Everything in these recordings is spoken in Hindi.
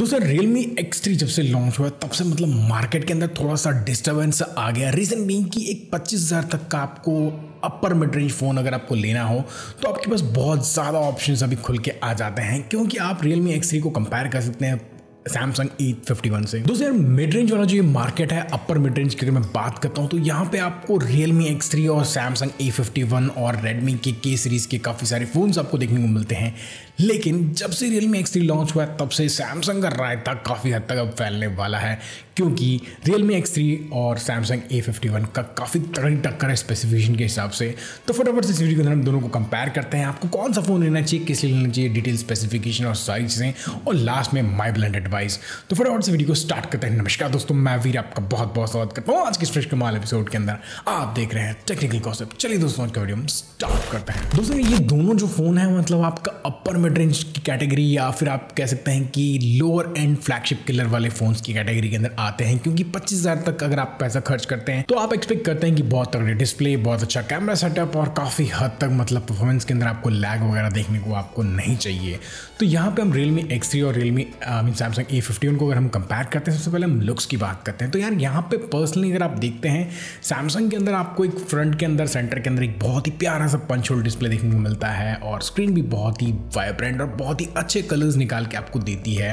तो सर, Realme X3 जब से लॉन्च हुआ, तब से मतलब मार्केट के अंदर थोड़ा सा डिस्टर्बेंस आ गया। रीज़न बीइंग कि एक पच्चीस हज़ार तक का आपको अपर मिड रेंज फ़ोन अगर आपको लेना हो तो आपके पास बहुत ज़्यादा ऑप्शंस अभी खुल के आ जाते हैं, क्योंकि आप Realme X3 को कंपेयर कर सकते हैं सैमसंग ई फिफ्टी वन से। दोस्तों, यार मिड रेंज वाला जो ये मार्केट है अपर मिड रेंज की अगर मैं बात करता हूँ तो यहाँ पे आपको रियलमी एक्स थ्री और सैमसंग ए फिफ्टी वन और रेडमी के के सीरीज़ के काफ़ी सारे फ़ोन्स आपको देखने को मिलते हैं। लेकिन जब से रियलमी एक्स थ्री लॉन्च हुआ है, तब से सैमसंग का रायता काफ़ी हद तक अब फैलने वाला है, क्योंकि रियलमी एक्स थ्री और सैमसंग ए फिफ्टी वन का काफ़ी तगड़ी टक्कर है स्पेसिफिकेशन के हिसाब से। तो फटाफट से इस वीडियो के अंदर हम दोनों को कंपेयर करते हैं। आपको कौन सा फ़ोन लेना चाहिए, किस लिए लेना चाहिए डिटेल स्पेसिफिकेशन और सारी चीज़ें और लास्ट में माई ब्लेंड एडवाइस तो फटाफट से वीडियो को स्टार्ट करते हैं। नमस्कार दोस्तों, मैं वीर आपका बहुत बहुत स्वागत करता हूँ आज के फ्रेश कमाल एपिसोड के अंदर। आप देख रहे हैं टेक्निकल कॉन्सेप्ट चलिए दोस्तों, आज का वीडियो हम स्टार्ट करते हैं। दोस्तों, ये दोनों जो फ़ोन है मतलब आपका अपर मिड रेंज की कैटेगरी या फिर आप कह सकते हैं कि लोअर एंड फ्लैगशिप किलर वाले फोन्स की कैटेगरी के अंदर आते हैं, क्योंकि पच्चीस हज़ार तक अगर आप पैसा खर्च करते हैं तो आप एक्सपेक्ट करते हैं कि बहुत तगड़ी डिस्प्ले बहुत अच्छा कैमरा सेटअप और काफ़ी हद तक मतलब परफॉर्मेंस के अंदर आपको लैग वगैरह देखने को आपको नहीं चाहिए। तो यहाँ पे हम रियलमी एक्स और Realme mean Samsung A fifty को अगर हम कंपेयर करते हैं, सबसे पहले हम लुक्स की बात करते हैं। तो यार यहाँ पे पर्सनली अगर आप देखते हैं सैमसंग के अंदर आपको एक फ्रंट के अंदर सेंटर के अंदर एक बहुत ही प्यारा सा पंच होल डिस्प्ले देखने को मिलता है और स्क्रीन भी बहुत ही वाइब्रेंट और बहुत ही अच्छे कलर्स निकाल के आपको देती है।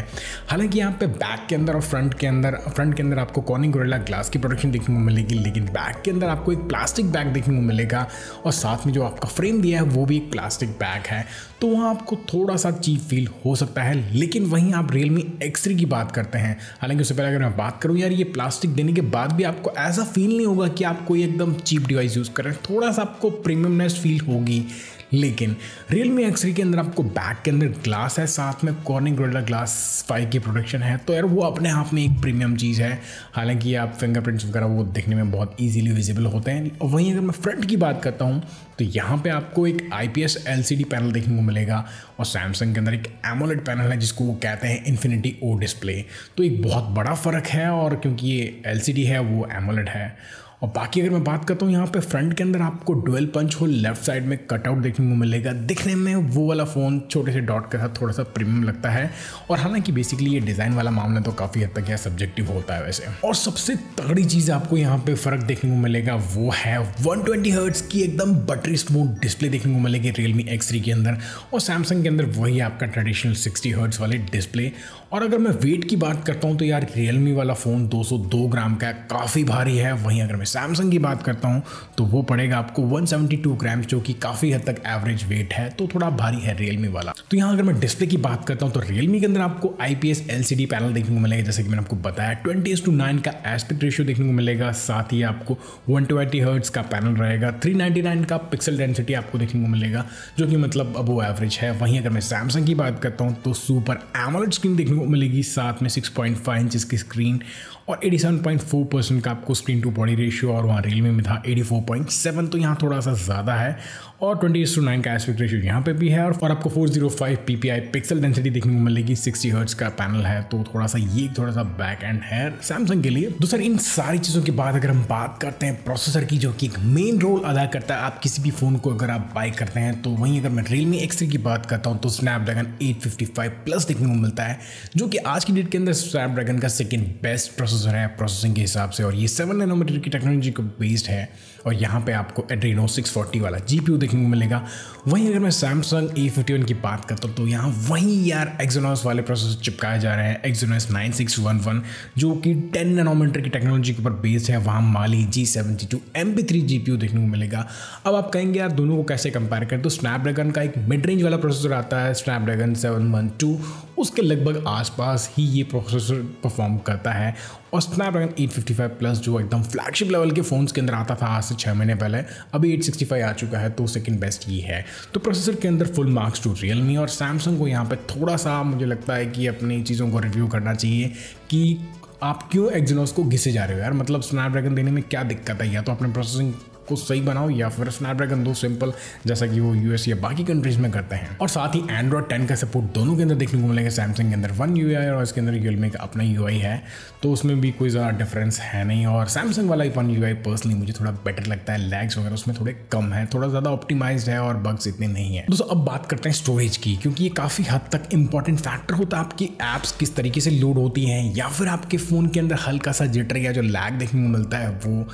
हालाँकि यहाँ पे बैक के अंदर और फ्रंट के अंदर फ्रंट के अंदर आपको कॉनिंग गोरेला ग्लास की प्रोडक्शन देखने को मिलेगी, लेकिन बैक के अंदर आपको एक प्लास्टिक बैग देखने को मिलेगा और साथ में जो आपका फ्रेम दिया है, वो भी एक प्लास्टिक बैग है। तो वहाँ आपको थोड़ा सा चीप फील हो सकता है, लेकिन वहीं आप रियलमी एक्स की बात करते हैं। हालाँकि उससे पहले अगर मैं बात करूँ, यार ये प्लास्टिक देने के बाद भी आपको ऐसा फील नहीं होगा कि आप कोई एकदम चीप डिवाइस यूज़ कर रहे हैं। थोड़ा सा आपको प्रीमियमनेस फील होगी, लेकिन Realme X3 के अंदर आपको बैक के अंदर ग्लास है, साथ में कॉर्निंग गोरिल्ला ग्लास फाइव की प्रोडक्शन है। तो यार वो अपने आप में एक प्रीमियम चीज़ है। हालाँकि आप फिंगरप्रिंट्स वगैरह वो देखने में बहुत ईजिली विजिबल होते हैं। और वहीं अगर मैं फ्रंट की बात करता हूँ तो यहाँ पे आपको एक I P S L C D panel देखने को मिलेगा और सैमसंग के अंदर एक एमोलेड पैनल है जिसको वो कहते हैं इन्फिनिटी ओ डिस्प्ले तो एक बहुत बड़ा फ़र्क है और क्योंकि ये एल सी डी है, वो एमोलेड है। और बाकी अगर मैं बात करता हूँ यहाँ पे फ्रंट के अंदर आपको dual punch hole left side में कटआउट देखने को मिलेगा। दिखने में वो वाला फ़ोन छोटे से डॉट के साथ थोड़ा सा प्रीमियम लगता है। और हालाँकि बेसिकली ये डिज़ाइन वाला मामला तो काफ़ी हद तक यह सब्जेक्टिव होता है वैसे। और सबसे तगड़ी चीज़ आपको यहाँ पे फ़र्क देखने को मिलेगा वो है वन ट्वेंटी की एकदम बटरी स्मूथ डिस्प्ले देखने को मिलेगी रियलमी एक्स के अंदर। और सैमसंग के अंदर वही आपका ट्रेडिशनल सिक्सटी हर्ट्स वाले डिस्प्ले और अगर मैं वेट की बात करता हूँ तो यार रियलमी वाला फ़ोन 202 ग्राम का काफ़ी भारी है। वहीं अगर मैं सैमसंग की बात करता हूँ तो वो पड़ेगा आपको 172 ग्राम जो कि काफ़ी हद तक एवरेज वेट है तो थोड़ा भारी है रियलमी वाला। तो यहाँ अगर मैं डिस्प्ले की बात करता हूँ तो रियलमी के अंदर आपको आई पी पैनल देखने को मिलेगा, जैसे कि मैंने आपको बताया ट्वेंटी टू नाइन का एस्पेक्ट रेशियो देखने को मिलेगा, साथ ही आपको वन ट्वेंटी हर्ट्स का पैनल रहेगा थ्री का पिक्सल डेंसिटी आपको देखने को मिलेगा, जो कि मतलब अब वो एवरेज है। वहीं अगर मैं सैमसंग की बात करता हूँ तो सुपर एमोलेड स्क्रीन देखने को मिलेगी, साथ में सिक्स पॉइंट फाइव इंच की स्क्रीन और 87.4 परसेंट का आपको स्क्रीन टू बॉडी रेशियो और वहाँ रियलमी में था 84.7 तो यहाँ थोड़ा सा ज़्यादा है। और 20 टू नाइन का एस्पेक्ट रेशियो यहाँ पे भी है और आपको 405 ppi पिक्सल डेंसिटी देखने को मिलेगी 60 हर्ट्ज का पैनल है तो थोड़ा सा ये थोड़ा सा बैक एंड है। सैमसंग के लिए दूसरा इन सारी चीज़ों के बाद अगर हम बात करते हैं प्रोसेसर की, जो कि एक मेन रोल अदा करता है, आप किसी भी फ़ोन को अगर आप बाई करते हैं तो वहीं अगर मैं रियलमी एक्स की बात करता हूँ तो स्नैपड्रैगन 855 प्लस देखने को मिलता है, जो कि आज की डेट के अंदर स्नैपड्रैगन का सेकेंड बेस्ट प्रोसेसर है प्रोसेसिंग के हिसाब से, और ये सेवन नैनोमीटर की टेक्नोलॉजी को बेस्ड है, और यहाँ पे आपको एड्रीनो 640 वाला जी देखने को मिलेगा। वहीं अगर मैं सैमसंग ए फिफ्टी की बात करता हूँ तो यहाँ वहीं यार एक्जोनोस वाले प्रोसेसर चिपकाए जा रहे हैं एक्जोनोस नाइन जो कि टेन नैनोमीटर की टेक्नोलॉजी के ऊपर बेस्ड है। वहाँ माली जी सेवेंटी टू देखने को मिलेगा। अब आप कहेंगे, यार, दोनों को कैसे कंपेयर करें? तो स्नैपड्रैगन का एक मिड रेंज वाला प्रोसेसर आता है स्नैपड्रैगन सेवन उसके लगभग आसपास ही ये प्रोसेसर परफॉर्म करता है। और स्नैपड्रैगन 855 प्लस जो एकदम फ्लैगशिप लेवल के फ़ोन्स के अंदर आता था आज से छः महीने पहले, अभी 865 आ चुका है तो सेकंड बेस्ट ये है। तो प्रोसेसर के अंदर फुल मार्क्स टू रियलमी और सैमसंग को यहाँ पे थोड़ा सा मुझे लगता है कि अपनी चीज़ों को रिव्यू करना चाहिए कि आप क्यों एक्जनोस को घिसे जा रहे हो यार? मतलब स्नैपड्रैगन देने में क्या दिक्कत है? या तो अपने प्रोसेसिंग को सही बनाओ या फिर स्नैपड्रैगन दो सिंपल जैसा कि वो यूएस या बाकी कंट्रीज़ में करते हैं। और साथ ही एंड्रॉइड टेन का सपोर्ट दोनों के अंदर देखने को मिलेगा। सैमसंग के अंदर वन यूआई और इसके अंदर रियलमी का अपना यूआई है। तो उसमें भी कोई ज़्यादा डिफरेंस है नहीं। और सैमसंग वाला वन यूआई पर्सनली मुझे थोड़ा बेटर लगता है। लैग्स वगैरह उसमें थोड़े कम है, थोड़ा ज़्यादा ऑप्टिमाइज है और बग्स इतने नहीं है। दोस्तों, अब बात करते हैं स्टोरेज की, क्योंकि ये काफ़ी हद तक इंपॉर्टेंट फैक्टर होता है। आपकी ऐप्स किस तरीके से लोड होती हैं, या फिर आपके फ़ोन के अंदर हल्का सा जिटर या जो लैग देखने को मिलता है, वो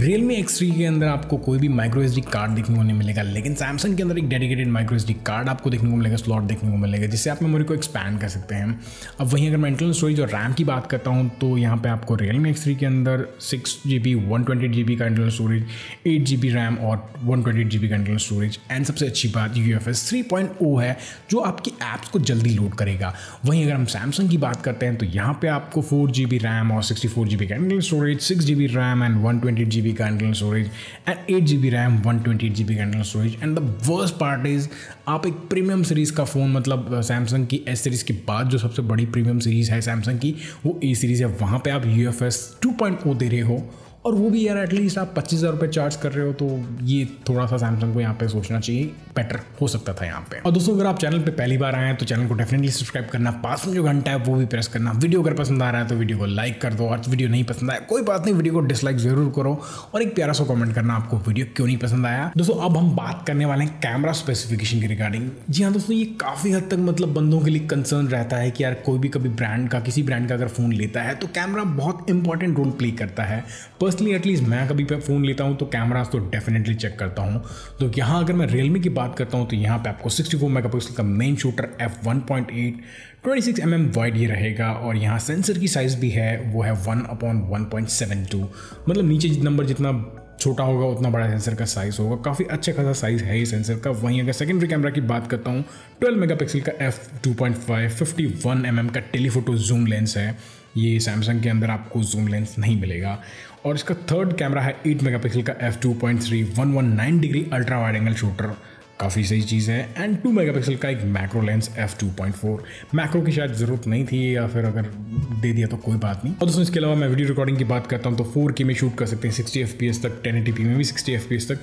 रियल मी एक्स के अंदर आपको कोई भी माइक्रो एस कार्ड देखने को नहीं मिलेगा, लेकिन सैमसंग के अंदर एक डेडिकेटेड माइक्रो एसडी कार्ड आपको देखने को मिलेगा स्लॉट देखने को मिलेगा, जिससे आप मेमोरी को एक्सपैंड कर सकते हैं। अब वहीं अगर मैं इंटरनल स्टोरेज और रैम की बात करता हूँ तो यहाँ पे आपको रियल मी एक्स के अंदर six G B one twenty G B का internal storage eight G B RAM और वन ट्वेंटी जी बी का इंटरनल स्टोरेज एंड सबसे अच्छी बात U F S three point O है, जो आपकी ऐप्स को जल्दी लोड करेगा। वहीं अगर हम सैमसंग की बात करते हैं तो यहाँ पे आपको फोर जी बी रैम और सिक्सटी फोर जी बी का internal storage six G B RAM and one twenty G B का internal storage and eight G B RAM one twenty eight G B का internal storage and the worst part is आप एक प्रीमियम सीरीज़ का फ़ोन मतलब सैमसंग की एस सीरीज़ के बाद जो सबसे बड़ी प्रीमियम सीरीज़ है सैमसंग की, वो ए सीरीज़ है। वहाँ पे आप U F S two point O दे रहे हो। और वो भी यार एटलीस्ट आप पच्चीस हज़ार रुपये चार्ज कर रहे हो तो ये थोड़ा सा सैमसंग को यहाँ पे सोचना चाहिए। बेटर हो सकता था यहाँ पे। और दोस्तों, अगर आप चैनल पे पहली बार आए हैं तो चैनल को डेफिनेटली सब्सक्राइब करना। पास में जो घंटा है, वो भी प्रेस करना। वीडियो अगर पसंद आ रहा है तो वीडियो को लाइक कर दो। और वीडियो नहीं पसंद आया, कोई बात नहीं वीडियो को डिसलाइक ज़रूर करो। और एक प्यारा सा कॉमेंट करना, आपको वीडियो क्यों नहीं पसंद आया? दोस्तों, अब हम बात करने वाले हैं कैमरा स्पेसिफिकेशन के रिगार्डिंग जी हाँ दोस्तों, ये काफ़ी हद तक मतलब बंदों के लिए कंसर्न रहता है कि यार, कोई भी कभी ब्रांड का, किसी ब्रांड का अगर फ़ोन लेता है तो कैमरा बहुत इंपॉर्टेंट रोल प्ले करता है। पर्सनली एटलीस्ट मैं कभी फ़ोन लेता हूँ तो कैमरा तो डेफिनेटली चेक करता हूँ। तो यहाँ अगर मैं रियलमी की बात करता हूँ तो यहाँ पे आपको 64 मेगापिक्सल का main shooter F 1.8 26 M M wide ये रहेगा और यहाँ सेंसर की साइज़ भी है, वो है one upon one point seven two मतलब नीचे नंबर जितना छोटा होगा, उतना बड़ा सेंसर का साइज़ होगा। काफ़ी अच्छा खासा साइज़ है ये सेंसर का। वहीं अगर सेकेंडरी कैमरा की बात करता हूँ 12 मेगापिक्सल का एफ़ 2.5 51 एम का टेलीफोटो जूम लेंस है। ये सैमसंग के अंदर आपको जूम लेंस नहीं मिलेगा। और इसका थर्ड कैमरा है 8 मेगापिक्सल का F two point three one one nine degree ultra wide angle shooter काफ़ी सही चीज़ है। एंड टू मेगापिक्सल का एक macro lens F two point four macro की शायद ज़रूरत नहीं थी या फिर अगर दे दिया तो कोई बात नहीं। और दोस्तों, इसके अलावा मैं वीडियो रिकॉर्डिंग की बात करता हूँ तो फोर के में शूट कर सकते हैं। सिक्सटी एफ़ पी एस तक टेन में भी सिक्सटी एफ़ पी एस तक।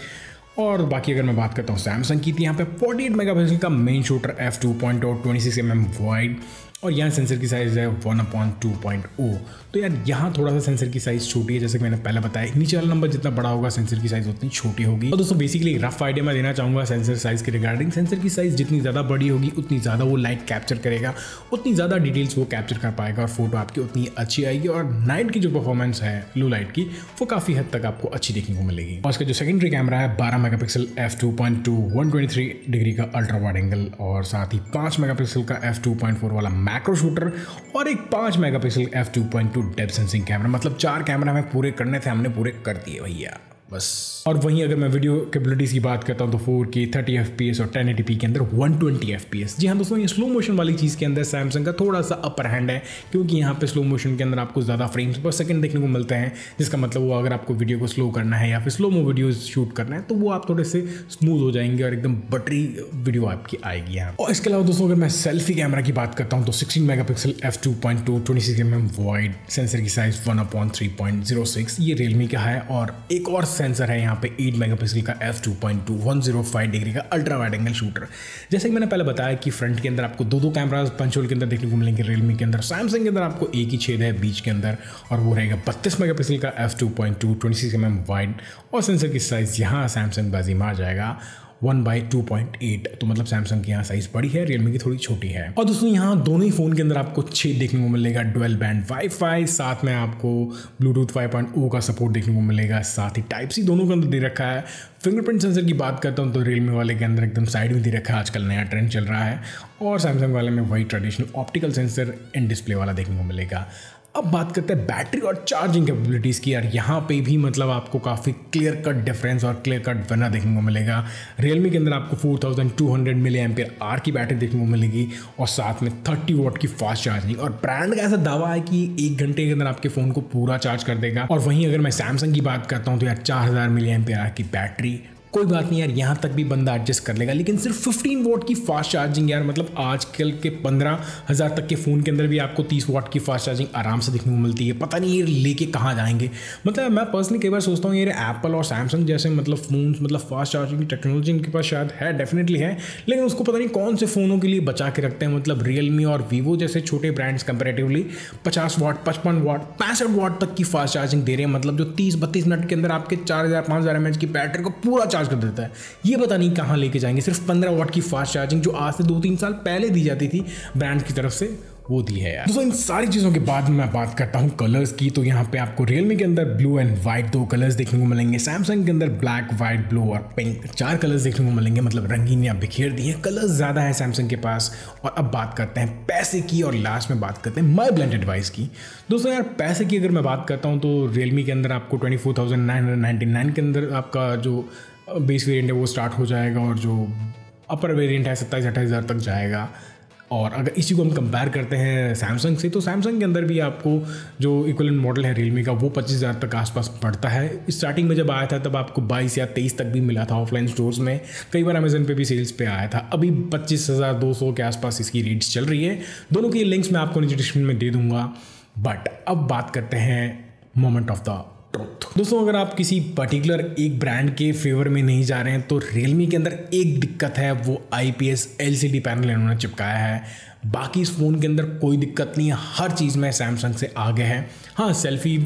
और बाकी अगर मैं बात करता हूँ सैमसंग की थी यहाँ पे 48 मेगापिक्सल का main shooter F two point और twenty six M M wide और यहाँ सेंसर की साइज़ है one upon two point O तो यार यहाँ थोड़ा सा सेंसर की साइज़ छोटी है, जैसे कि मैंने पहले बताया। नीचे वाला नंबर जितना बड़ा होगा सेंसर की साइज़ उतनी छोटी होगी। और दोस्तों बेसिकली रफ आइडिया मैं देना चाहूँगा सेंसर साइज़ के रिगार्डिंग सेंसर की साइज़ जितनी ज़्यादा बड़ी होगी, उतनी ज़्यादा वो लाइट कैप्चर करेगा। उतनी ज़्यादा डिटेल्स वो कैप्चर कर पाएगा और फ़ोटो आपकी उतनी अच्छी आएगी। और नाइट की जो परफॉर्मेंस है लो लाइट की, वो काफ़ी हद तक आपको अच्छी देखने को मिलेगी। और इसका जो सेकेंडरी कैमरा है, बारह mega pixel F two point two one twenty three degree का अल्ट्रा वाइड एंगल और साथ ही पाँच मेगा पिक्सल का एफ़ टू पॉइंट फोर वाला मैक्रो शूटर और एक पाँच mega pixel F two point two depth sensing camera मतलब चार कैमरा हमें पूरे करने थे, हमने पूरे कर दिए भैया। बस। और वहीं अगर मैं वीडियो कैपेबिलिटीज़ की बात करता हूँ तो four K thirty F P S और टेन एटी के अंदर one twenty F P S जी हाँ दोस्तों, ये स्लो मोशन वाली चीज़ के अंदर सैमसंग का थोड़ा सा अपर हैंड है, क्योंकि यहाँ पे स्लो मोशन के अंदर आपको ज़्यादा फ्रेम्स पर सेकंड देखने को मिलते हैं, जिसका मतलब वो अगर आपको वीडियो को स्लो करना है या फिर स्लो मो वीडियो शूट करना है तो वो आप थोड़े से स्मूथ हो जाएँगे और एकदम बटरी वीडियो आपकी आएगी यहाँ और इसके अलावा दोस्तों, अगर मैं सेल्फी कैमरा की बात करता हूँ तो sixteen mega pixel F two point two twenty six M M wide sensor की size one upon three point zero six ये रियलमी का है। और एक और सेंसर है यहाँ पे 8 मेगापिक्सल का F two point two one zero five degree का अल्ट्रा वाइड एंगल शूटर जैसे कि मैंने पहले बताया कि फ्रंट के अंदर आपको दो दो कैमराज पंचोल के अंदर देखने को मिलेंगे रियलमी के अंदर सैमसंग के अंदर आपको एक ही छेद है बीच के अंदर, और वो रहेगा बत्तीस मेगा का F two point two twenty six M M wide और सेंसर की साइज़ यहाँ सैमसंग बाजी मार जाएगा। One by two point eight. तो मतलब सैमसंग की यहाँ साइज़ बड़ी है रियलमी की थोड़ी छोटी है। और दोस्तों, यहाँ दोनों ही फ़ोन के अंदर आपको छः देखने को मिलेगा डुअल बैंड वाईफाई साथ में आपको ब्लूटूथ फाइव पॉइंट ओ का सपोर्ट देखने को मिलेगा, साथ ही टाइप सी दोनों के अंदर दे रखा है। फिंगरप्रिंट सेंसर की बात करता हूँ तो रियलमी वाले के अंदर एकदम साइड में दे रखा है। आजकल नया ट्रेंड चल रहा है। और सैमसंग वाले में वही traditional optical sensor in display वाला देखने को मिलेगा। अब बात करते हैं बैटरी और चार्जिंग कैपेबिलिटीज़ की। यार, यहाँ पे भी मतलब आपको काफ़ी क्लियर कट डिफरेंस और क्लियर कट वरना देखने को मिलेगा। रियलमी के अंदर आपको 4200 थाउज़ेंड मिली एम्पियर आर की बैटरी देखने को मिलेगी और साथ में 30 वॉट की फास्ट चार्जिंग और ब्रांड का ऐसा दावा है कि एक घंटे के अंदर आपके फ़ोन को पूरा चार्ज कर देगा। और वहीं अगर मैं सैमसंग की बात करता हूँ तो यार चार हज़ार की बैटरी कोई बात नहीं यार, यहाँ तक भी बंदा एडजस्ट कर लेगा। लेकिन सिर्फ़ फिफ्टीन वॉट की फास्ट चार्जिंग यार मतलब आजकल के पंद्रह हज़ार तक के फ़ोन के अंदर भी आपको तीस वॉट की फास्ट चार्जिंग आराम से देखने को मिलती है। पता नहीं ये लेके कहाँ जाएँगे। मतलब मैं पर्सनली कई बार सोचता हूँ, ये एप्पल और सैमसंग जैसे मतलब फ़ोन मतलब फास्ट चार्जिंग की टेक्नोलॉजी इनके पास शायद है डेफिनेटली है। लेकिन उसको पता नहीं कौन से फ़ोनों के लिए बचा के रखते हैं मतलब रियलमी और वीवो जैसे छोटे ब्रांड्स कंपेरेटिवली पचास वाट पचपन वाट पैंसठ वाट तक की फास्ट चार्जिंग दे रहे हैं। मतलब जो तीस बत्तीस मिनट के अंदर आपके चार हज़ार, पाँच हज़ार की बैटरी को पूरा चार्ज कर देता है। ये पता नहीं कहाँ लेके जाएँगे, सिर्फ़ पंद्रह वाट की फास्ट चार्जिंग जो आज से दो तीन साल पहले दी जाती थी ब्रांड की तरफ़ से वो दी है यार। दोस्तों, इन सारी चीज़ों के बाद मैं बात करता हूँ कलर्स की तो यहाँ पे आपको रियलमी के अंदर ब्लू एंड व्हाइट दो कलर्स देखने को मिलेंगे। सैमसंग के अंदर ब्लैक व्हाइट ब्लू और पिंक चार कलर्स देखने को मिलेंगे। मतलब रंगीन या बिखेर दी है। कलर्स ज़्यादा है सैमसंग के पास। और अब बात करते हैं पैसे की और लास्ट में बात करते हैं माई ब्लेंडेड डिवाइस की। दोस्तों, यार पैसे की अगर मैं बात करता हूँ तो रियलमी के अंदर आपको ट्वेंटी के अंदर आपका जो बेस वेरियंट है, वो स्टार्ट हो जाएगा और जो अपर वेरियंट है, सत्ताईस, अट्ठाईस हज़ार तक जाएगा। और अगर इसी को हम कंपेयर करते हैं सैमसंग से तो सैमसंग के अंदर भी आपको जो इक्वलेंट मॉडल है रियलमी का, वो पच्चीस हज़ार तक आसपास पड़ता है। स्टार्टिंग में जब आया था, तब आपको बाईस या तेईस तक भी मिला था ऑफलाइन स्टोर्स में। कई बार अमेजन पे भी सेल्स पे आया था। अभी पच्चीस हज़ार दो सौ के आसपास इसकी रेट्स चल रही है। दोनों की लिंक्स मैं आपको नीचे डिस्क्रिप्शन में दे दूँगा। बट अब बात करते हैं मोमेंट ऑफ़ द ट्रुथ दोस्तों, अगर आप किसी पर्टिकुलर एक ब्रांड के फेवर में नहीं जा रहे हैं तो रियलमी के अंदर एक दिक्कत है, वो I P S L C D panel इन्होंने चिपकाया है। बाकी इस फ़ोन के अंदर कोई दिक्कत नहीं है, हर चीज़ में सैमसंग से आगे है। हाँ सेल्फी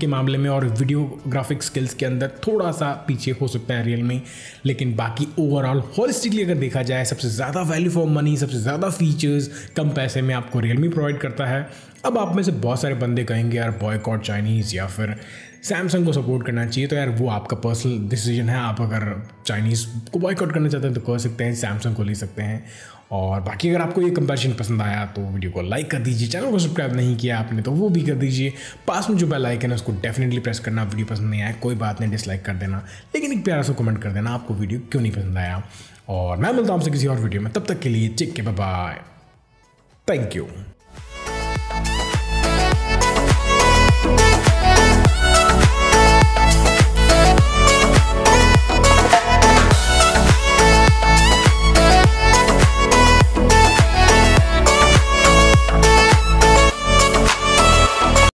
के मामले में और वीडियोग्राफिक स्किल्स के अंदर थोड़ा सा पीछे हो सकता है रियलमी लेकिन बाकी ओवरऑल होलिस्टिकली अगर देखा जाए, सबसे ज़्यादा वैल्यू फॉर मनी सबसे ज़्यादा फीचर्स कम पैसे में आपको रियलमी प्रोवाइड करता है। अब आप में से बहुत सारे बंदे कहेंगे, यार बॉयकॉट चाइनीज़ या फिर सैमसंग को सपोर्ट करना चाहिए। तो यार, वो आपका पर्सनल डिसीज़न है। आप अगर चाइनीज़ को बॉयकॉट करना चाहते हैं तो कर सकते हैं सैमसंग को ले सकते हैं। और बाकी अगर आपको ये कंपैरिजन पसंद आया तो वीडियो को लाइक कर दीजिए। चैनल को सब्सक्राइब नहीं किया आपने तो वो भी कर दीजिए। पास में जो बेल आइकन है, उसको डेफिनेटली प्रेस करना। वीडियो पसंद नहीं आया, कोई बात नहीं डिसलाइक कर देना। लेकिन एक प्यारा सा कमेंट कर देना, आपको वीडियो क्यों नहीं पसंद आया? और मैं मिलता हूँ आपसे किसी और वीडियो में। तब तक के लिए चिक के बाय थैंक यू